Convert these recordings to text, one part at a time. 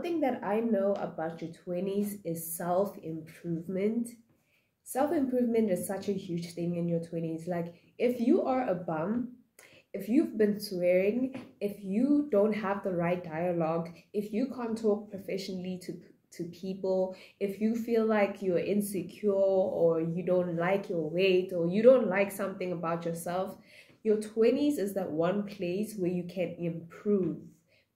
One thing that I know about your 20s is self improvement. Self improvement is such a huge thing in your 20s. Like, if you are a bum, if you've been swearing, if you don't have the right dialogue, if you can't talk professionally to to people, if you feel like you're insecure or you don't like your weight or you don't like something about yourself, your 20s is that one place where you can improve,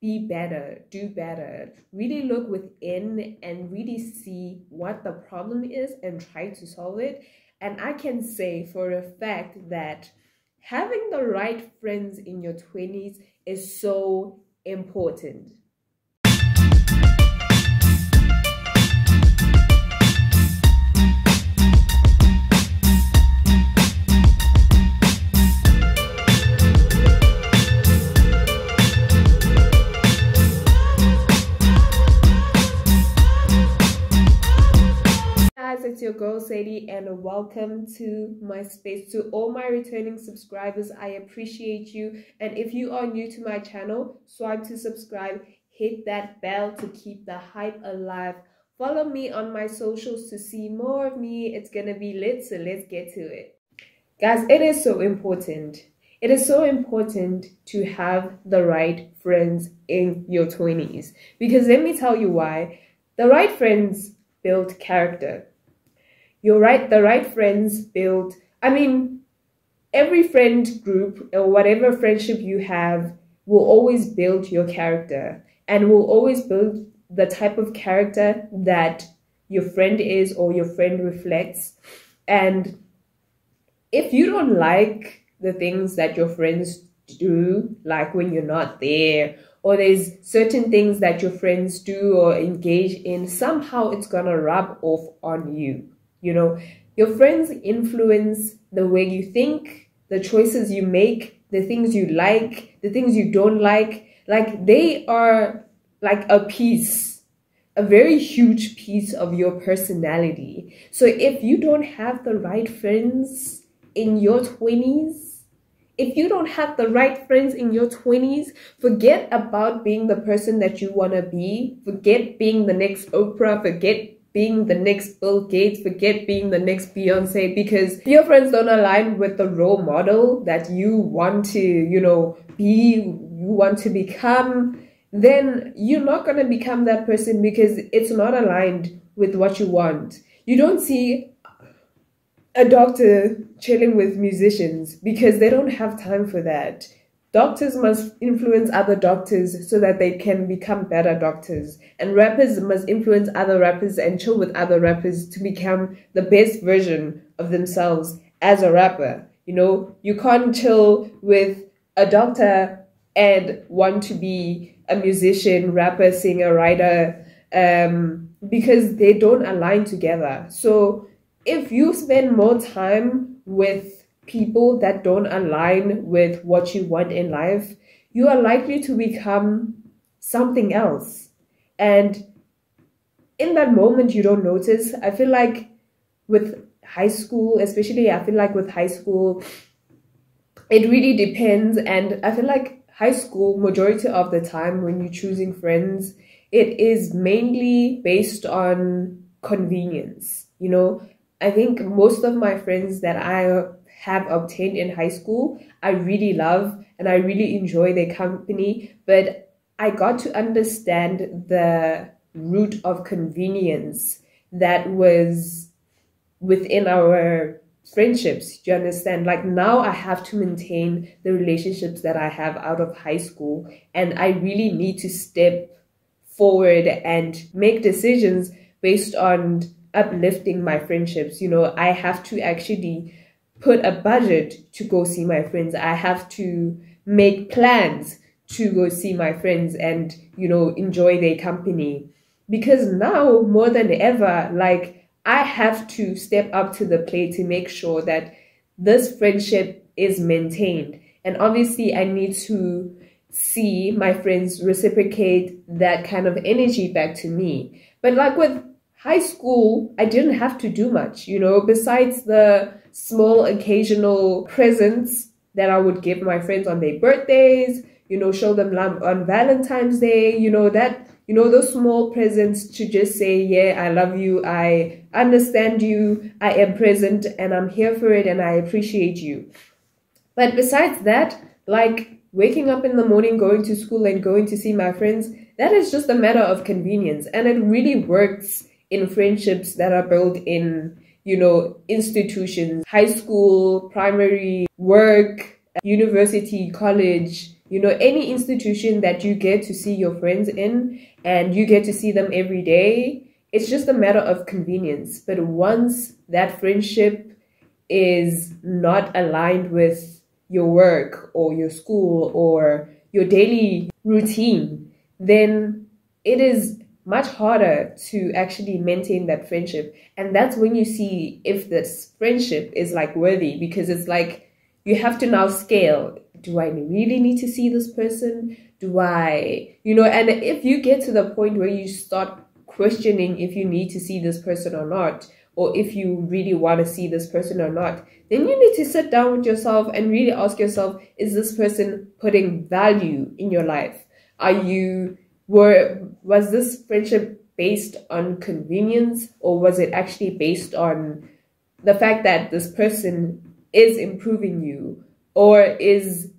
be better, do better, really look within and really see what the problem is and try to solve it. And I can say for a fact that having the right friends in your 20s is so important. Your girl Sadie, and welcome to my space. To all my returning subscribers, I appreciate you. And if you are new to my channel, swipe to subscribe, hit that bell to keep the hype alive. Follow me on my socials to see more of me. It's gonna be lit, so let's get to it. Guys, it is so important. It is so important to have the right friends in your 20s because let me tell you why. The right friends build character you're right the right friends build i mean every friend group or whatever friendship you have will always build your character and will always build the type of character that your friend is or your friend reflects. And if you don't like the things that your friends do like when you're not there or there's certain things that your friends do or engage in somehow it's gonna rub off on you you know, your friends influence the way you think, the choices you make, the things you like, the things you don't like. Like they are like a piece, a very huge piece of your personality. So if you don't have the right friends in your 20s, if you don't have the right friends in your 20s, forget about being the person that you want to be. Forget being the next Oprah. Forget being the next Bill Gates, forget being the next Beyonce because your friends don't align with the role model that you want to, you know, be, you want to become, then you're not going to become that person because it's not aligned with what you want. You don't see a doctor chilling with musicians because they don't have time for that. Doctors must influence other doctors so that they can become better doctors. And rappers must influence other rappers and chill with other rappers to become the best version of themselves as a rapper. You know, you can't chill with a doctor and want to be a musician, rapper, singer, writer, um, because they don't align together. So if you spend more time with people that don't align with what you want in life, you are likely to become something else. And in that moment, you don't notice. I feel like with high school, especially, I feel like with high school, it really depends. And I feel like high school, majority of the time, when you're choosing friends, it is mainly based on convenience. You know, I think most of my friends that I have obtained in high school, I really love and I really enjoy their company. But I got to understand the root of convenience that was within our friendships. Do you understand? Like now I have to maintain the relationships that I have out of high school and I really need to step forward and make decisions based on uplifting my friendships. You know, I have to actually put a budget to go see my friends. I have to make plans to go see my friends and, you know, enjoy their company. Because now more than ever, like I have to step up to the plate to make sure that this friendship is maintained. And obviously I need to see my friends reciprocate that kind of energy back to me. But like with high school, I didn't have to do much, you know, besides the small occasional presents that I would give my friends on their birthdays, you know, show them love on Valentine's Day, you know, that you know, those small presents to just say, yeah, I love you, I understand you, I am present, and I'm here for it, and I appreciate you. But besides that, like waking up in the morning, going to school, and going to see my friends, that is just a matter of convenience. And it really works in friendships that are built in, you know, institutions, high school, primary, work, university, college, you know, any institution that you get to see your friends in and you get to see them every day. It's just a matter of convenience. But once that friendship is not aligned with your work or your school or your daily routine, then it is much harder to actually maintain that friendship. And that's when you see if this friendship is like worthy because it's like you have to now scale. Do I really need to see this person? Do I, you know, and if you get to the point where you start questioning if you need to see this person or not, or if you really want to see this person or not, then you need to sit down with yourself and really ask yourself, is this person putting value in your life? Are you, were, was this friendship based on convenience or was it actually based on the fact that this person is improving you or is,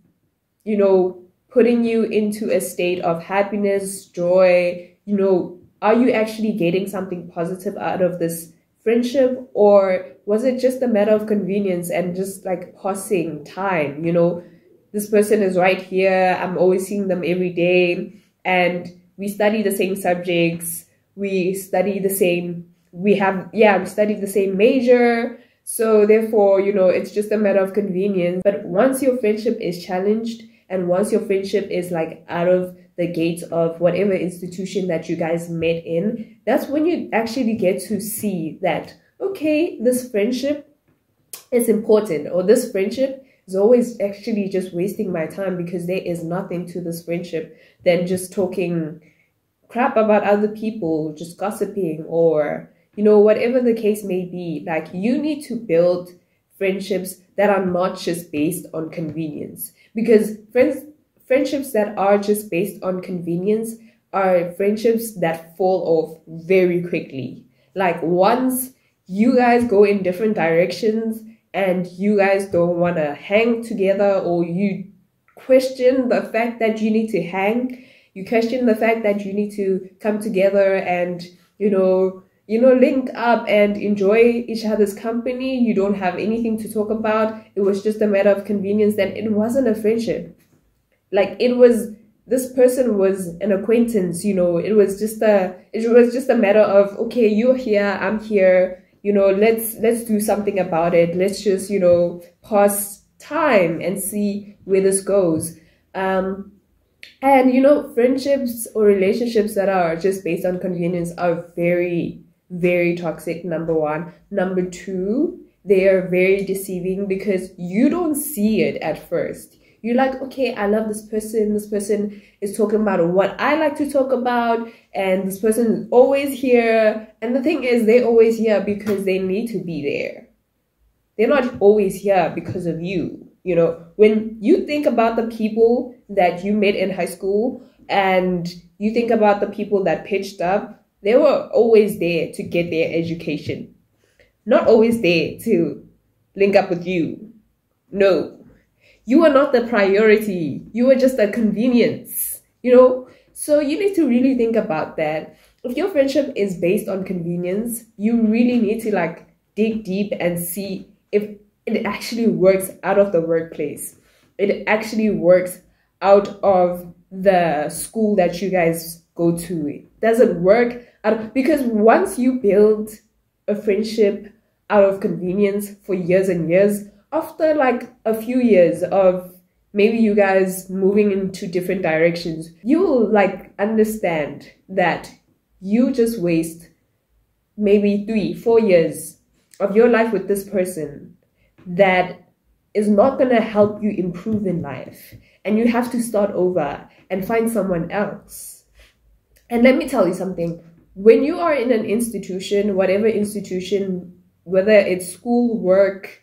you know, putting you into a state of happiness, joy, you know, are you actually getting something positive out of this friendship or was it just a matter of convenience and just like passing time? You know this person is right here. I'm always seeing them every day and we study the same subjects. We study the same we have yeah we study the same major. So therefore you know it's just a matter of convenience. But once your friendship is challenged and once your friendship is like out of the gates of whatever institution that you guys met in, that's when you actually get to see that, okay, this friendship is important, or this friendship is always actually just wasting my time because there is nothing to this friendship than just talking crap about other people, just gossiping, or, you know, whatever the case may be. Like, you need to build friendships that are not just based on convenience because friends friendships that are just based on convenience are friendships that fall off very quickly. Like once you guys go in different directions and you guys don't want to hang together or you question the fact that you need to hang, you question the fact that you need to come together and, you know, you know, link up and enjoy each other's company. You don't have anything to talk about. It was just a matter of convenience. Then it wasn't a friendship like it was this person was an acquaintance you know it was just a it was just a matter of okay you're here i'm here you know let's let's do something about it. Let's just you know pass time and see where this goes. Um and you know friendships or relationships that are just based on convenience are very very toxic number one. Number two they are very deceiving because you don't see it at first you're like, okay, I love this person. This person is talking about what I like to talk about, and this person is always here. And the thing is, they're always here because they need to be there. They're not always here because of you. You know, when you think about the people that you met in high school and you think about the people that pitched up, they were always there to get their education, not always there to link up with you. No, you are not the priority. You are just a convenience, you know? So you need to really think about that. If your friendship is based on convenience, you really need to like dig deep and see if it actually works out of the workplace. It actually works out of the school that you guys go to. Does it work out because once you build a friendship out of convenience for years and years, after like a few years of maybe you guys moving into different directions, you will like understand that you just waste maybe three, four years of your life with this person that is not going to help you improve in life. And you have to start over and find someone else. And let me tell you something when you are in an institution, whatever institution, whether it's school, work,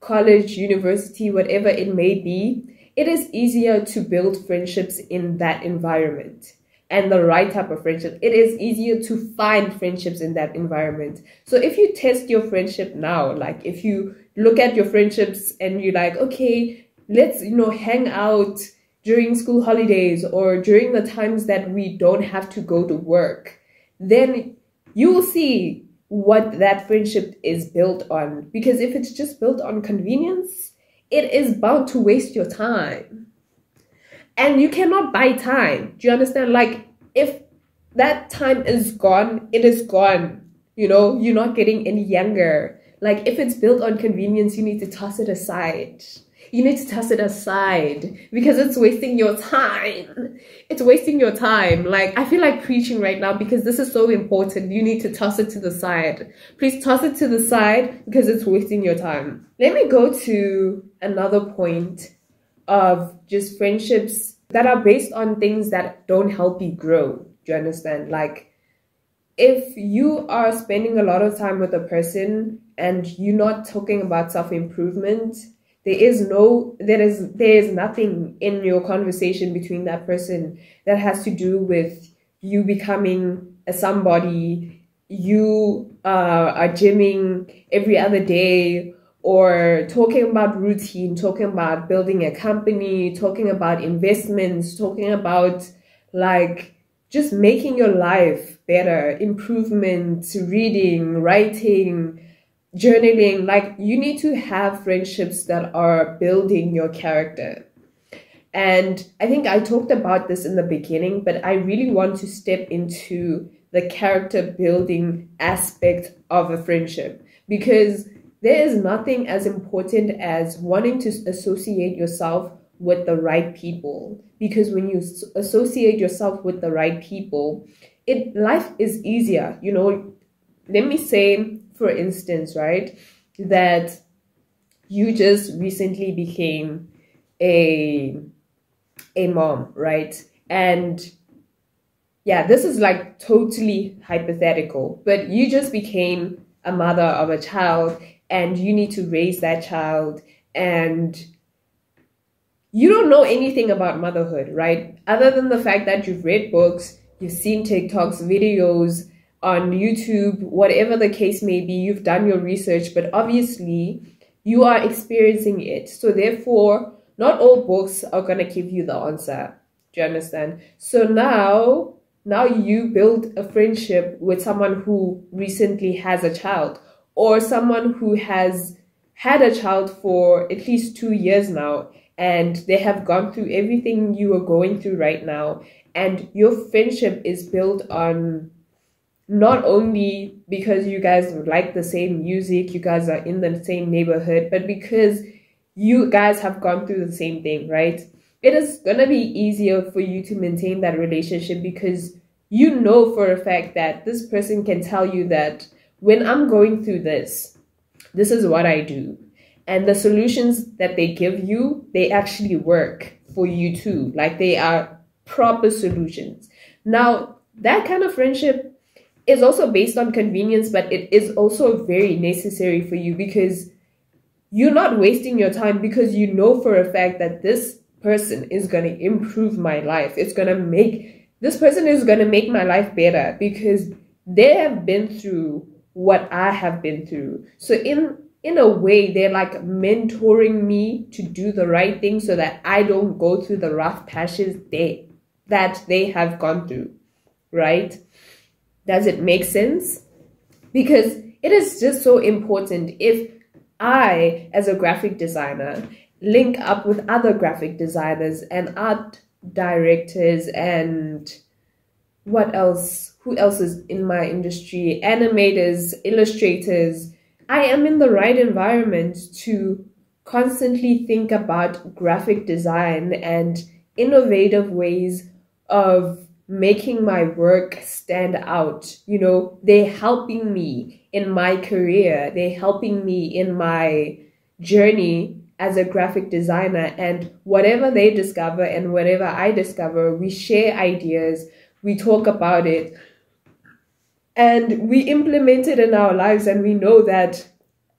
college, university, whatever it may be, it is easier to build friendships in that environment and the right type of friendship, it is easier to find friendships in that environment. So if you test your friendship now, like if you look at your friendships and you're like, okay, let's, you know, hang out during school holidays or during the times that we don't have to go to work, then you will see what that friendship is built on. Because if it's just built on convenience, it is bound to waste your time. And you cannot buy time. Do you understand? Like, if that time is gone, it is gone. You know, you're not getting any younger. Like, if it's built on convenience, you need to toss it aside you need to toss it aside because it's wasting your time. It's wasting your time. Like, I feel like preaching right now because this is so important. You need to toss it to the side. Please toss it to the side because it's wasting your time. Let me go to another point of just friendships that are based on things that don't help you grow. Do you understand? Like, if you are spending a lot of time with a person and you're not talking about self improvement, there is no there is there is nothing in your conversation between that person that has to do with you becoming a somebody you uh, are gymming every other day or talking about routine talking about building a company talking about investments talking about like just making your life better improvement reading writing journaling, like you need to have friendships that are building your character. And I think I talked about this in the beginning, but I really want to step into the character building aspect of a friendship. Because there is nothing as important as wanting to associate yourself with the right people. Because when you associate yourself with the right people it life is easier you know. Let me say for instance, right, that you just recently became a a mom, right? And yeah, this is like totally hypothetical, but you just became a mother of a child and you need to raise that child and you don't know anything about motherhood, right? Other than the fact that you've read books, you've seen TikToks, videos, on YouTube, whatever the case may be, you've done your research, but obviously you are experiencing it. So therefore, not all books are going to give you the answer. Do you understand? So now, now you build a friendship with someone who recently has a child or someone who has had a child for at least two years now and they have gone through everything you are going through right now and your friendship is built on not only because you guys like the same music, you guys are in the same neighborhood, but because you guys have gone through the same thing, right? It is gonna be easier for you to maintain that relationship because you know for a fact that this person can tell you that when I'm going through this, this is what I do. And the solutions that they give you, they actually work for you too. Like they are proper solutions. Now, that kind of friendship is also based on convenience, but it is also very necessary for you because you're not wasting your time because you know for a fact that this person is going to improve my life. It's going to make this person is going to make my life better because they have been through what I have been through. So in in a way they're like mentoring me to do the right thing so that I don't go through the rough patches they that they have gone through, right? Does it make sense? Because it is just so important if I, as a graphic designer, link up with other graphic designers and art directors and what else? Who else is in my industry? Animators, illustrators. I am in the right environment to constantly think about graphic design and innovative ways of making my work stand out. You know, they're helping me in my career, they're helping me in my journey as a graphic designer. And whatever they discover and whatever I discover, we share ideas, we talk about it, and we implement it in our lives. And we know that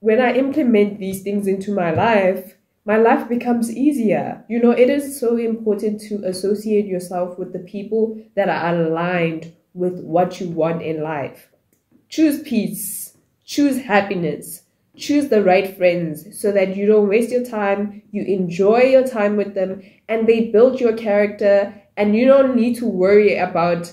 when I implement these things into my life, my life becomes easier. You know, it is so important to associate yourself with the people that are aligned with what you want in life. Choose peace, choose happiness, choose the right friends so that you don't waste your time, you enjoy your time with them, and they build your character, and you don't need to worry about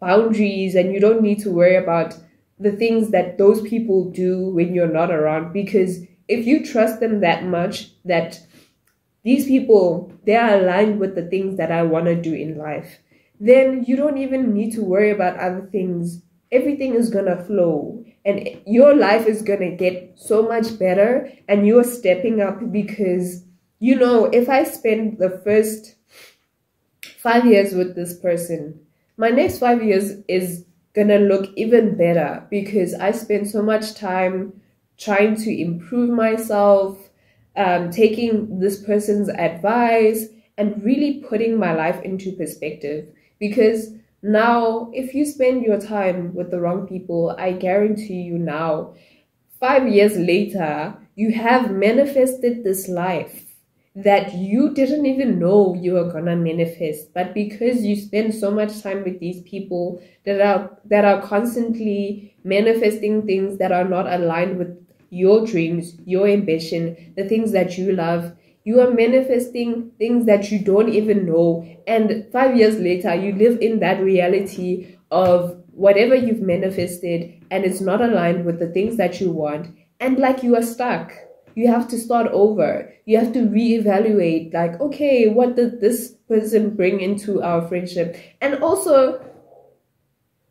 boundaries and you don't need to worry about the things that those people do when you're not around because if you trust them that much that these people they are aligned with the things that I want to do in life then you don't even need to worry about other things. Everything is going to flow and your life is going to get so much better and you're stepping up because you know if I spend the first 5 years with this person my next 5 years is gonna look even better because I spend so much time trying to improve myself, um, taking this person's advice, and really putting my life into perspective. Because now, if you spend your time with the wrong people, I guarantee you now, five years later, you have manifested this life that you didn't even know you were gonna manifest but because you spend so much time with these people that are that are constantly manifesting things that are not aligned with your dreams your ambition the things that you love. You are manifesting things that you don't even know. And 5 years later you live in that reality of whatever you've manifested and it's not aligned with the things that you want. And like you are stuck. You have to start over. You have to reevaluate like okay what did this person bring into our friendship? And also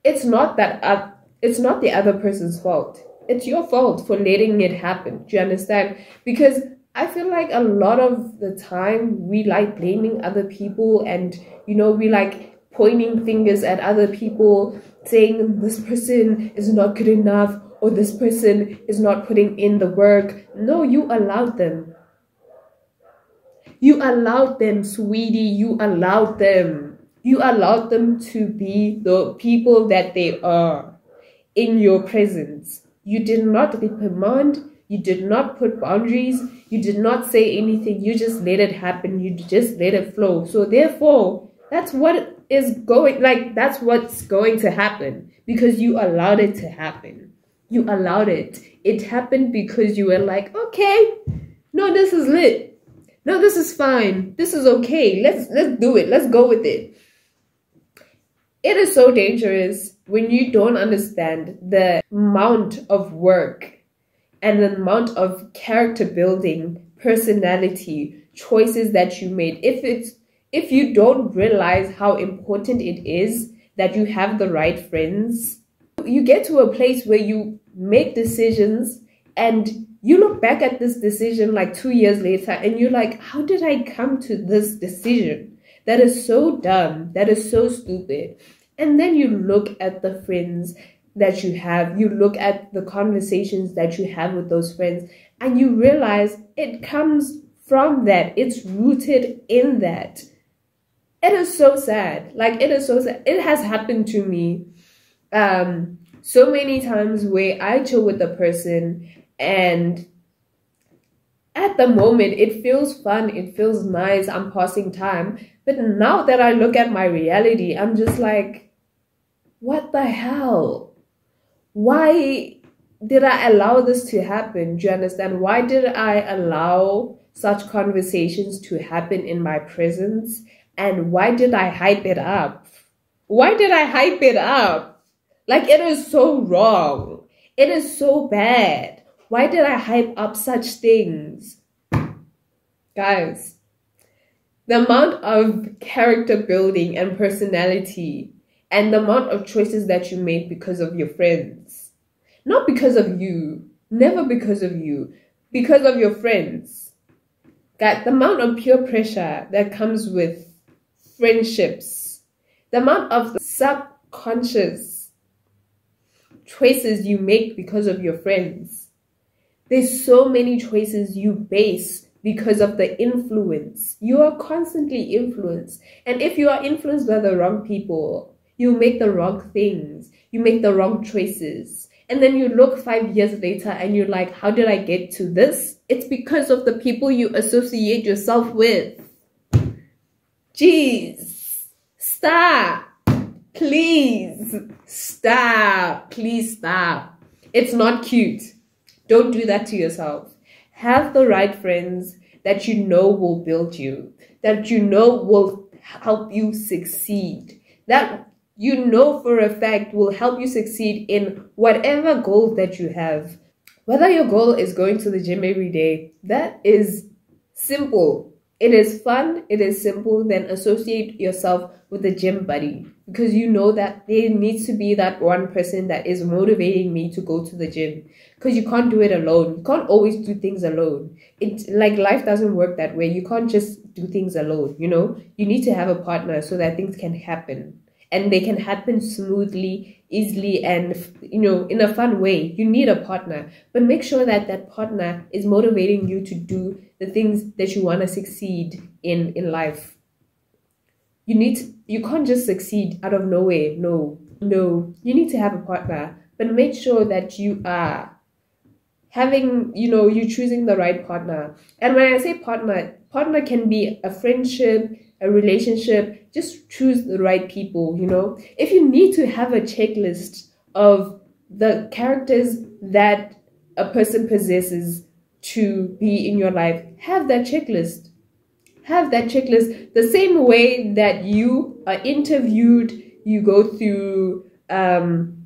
it's not that uh, it's not the other person's fault it's your fault for letting it happen do you understand because i feel like a lot of the time we like blaming other people and you know we like pointing fingers at other people saying this person is not good enough or this person is not putting in the work. No, you allowed them. You allowed them, sweetie. You allowed them. You allowed them to be the people that they are in your presence. You did not reprimand. You did not put boundaries. You did not say anything. You just let it happen. You just let it flow. So, therefore, that's what is going, like, that's what's going to happen because you allowed it to happen you allowed it. It happened because you were like, okay, no, this is lit. No, this is fine. This is okay. Let's let's do it. Let's go with it. It is so dangerous when you don't understand the amount of work and the amount of character building, personality, choices that you made. If it's if you don't realize how important it is that you have the right friends, you get to a place where you make decisions and you look back at this decision like two years later and you're like, how did I come to this decision? That is so dumb. That is so stupid. And then you look at the friends that you have, you look at the conversations that you have with those friends, and you realize it comes from that. It's rooted in that. It is so sad. Like, it is so sad. It has happened to me. Um, so many times where I chill with a person and at the moment it feels fun, it feels nice, I'm passing time. But now that I look at my reality, I'm just like, what the hell? Why did I allow this to happen? Do you understand? Why did I allow such conversations to happen in my presence? And why did I hype it up? Why did I hype it up? Like it is so wrong. It is so bad. Why did I hype up such things? Guys, the amount of character building and personality and the amount of choices that you make because of your friends. Not because of you. Never because of you. Because of your friends. that the amount of peer pressure that comes with friendships. The amount of the subconscious choices you make because of your friends. There's so many choices you base because of the influence. You are constantly influenced. And if you are influenced by the wrong people, you make the wrong things, you make the wrong choices. and then you look five years later and you're like, how did I get to this? It's because of the people you associate yourself with. Jeez. Stop. Please. Stop. Please stop. It's not cute. Don't do that to yourself. Have the right friends that you know will build you, that you know will help you succeed, that you know for a fact will help you succeed in whatever goal that you have. Whether your goal is going to the gym every day, that is simple. It is fun, it is simple, then associate yourself with a gym buddy. Because you know that there needs to be that one person that is motivating me to go to the gym. Because you can't do it alone. You can't always do things alone. It like life doesn't work that way. You can't just do things alone you know? You need to have a partner so that things can happen. And they can happen smoothly easily and you know in a fun way. You need a partner. But make sure that that partner is motivating you to do the things that you want to succeed in in life. You need you can't just succeed out of nowhere no no. You need to have a partner but make sure that you are having you know you choosing the right partner. And when i say partner partner can be a friendship a relationship just choose the right people you know. If you need to have a checklist of the characters that a person possesses to be in your life have that checklist. Have that checklist the same way that you are interviewed, you go through um,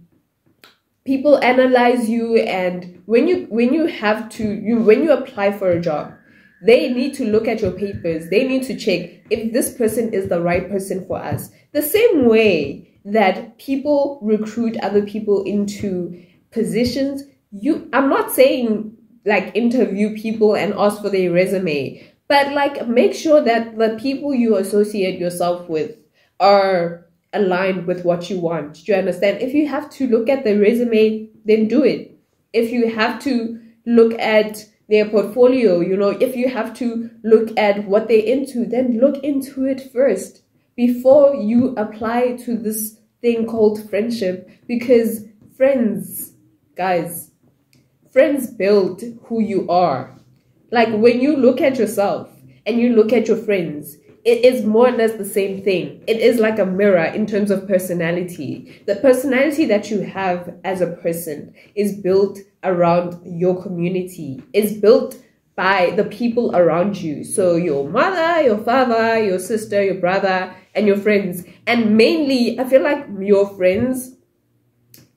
people analyze you and when you when you have to you when you apply for a job they need to look at your papers. They need to check if this person is the right person for us. The same way that people recruit other people into positions you i'm not saying like interview people and ask for their resume but like make sure that the people you associate yourself with are aligned with what you want. Do you understand? If you have to look at the resume, then do it. If you have to look at their portfolio, you know, if you have to look at what they're into, then look into it first before you apply to this thing called friendship because friends, guys, friends build who you are. Like when you look at yourself and you look at your friends, it is more or less the same thing. It is like a mirror in terms of personality. The personality that you have as a person is built around your community, is built by the people around you. So your mother, your father, your sister, your brother, and your friends. And mainly, I feel like your friends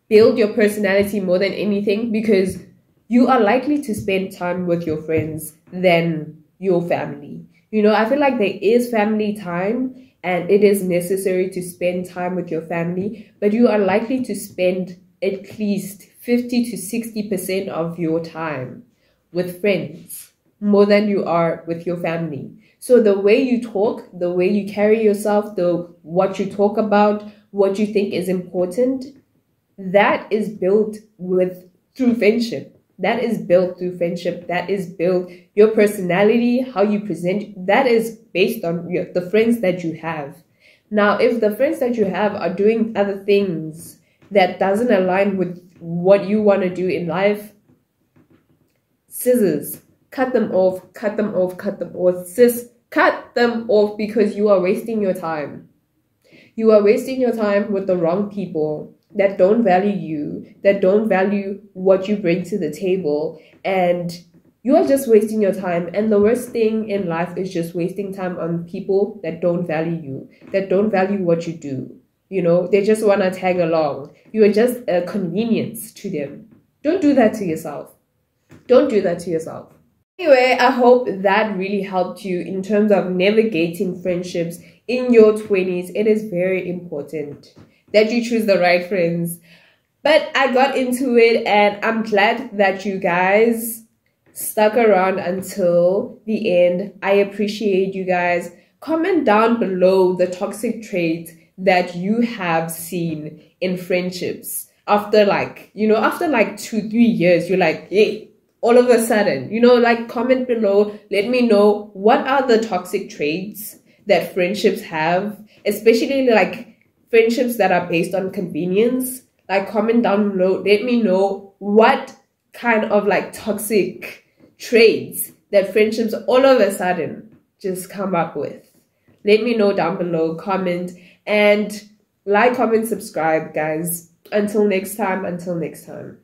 build your personality more than anything because you are likely to spend time with your friends than your family. You know, I feel like there is family time and it is necessary to spend time with your family, but you are likely to spend at least 50 to 60% of your time with friends more than you are with your family. So the way you talk, the way you carry yourself, the what you talk about, what you think is important, that is built with through friendship that is built through friendship. That is built your personality how you present that is based on your, the friends that you have. Now if the friends that you have are doing other things that doesn't align with what you want to do in life scissors cut them off cut them off cut them off. Sis cut them off because you are wasting your time. You are wasting your time with the wrong people that don't value you, that don't value what you bring to the table, and you are just wasting your time. And the worst thing in life is just wasting time on people that don't value you, that don't value what you do. You know, they just want to tag along. You are just a convenience to them. Don't do that to yourself. Don't do that to yourself. Anyway, I hope that really helped you in terms of navigating friendships in your 20s. It is very important that you choose the right friends. But I got into it and I'm glad that you guys stuck around until the end. I appreciate you guys. Comment down below the toxic traits that you have seen in friendships after like, you know, after like two, three years, you're like, hey, all of a sudden, you know, like comment below, let me know what are the toxic traits that friendships have, especially like friendships that are based on convenience like comment down below let me know what kind of like toxic traits that friendships all of a sudden just come up with. Let me know down below comment and like comment subscribe guys. Until next time until next time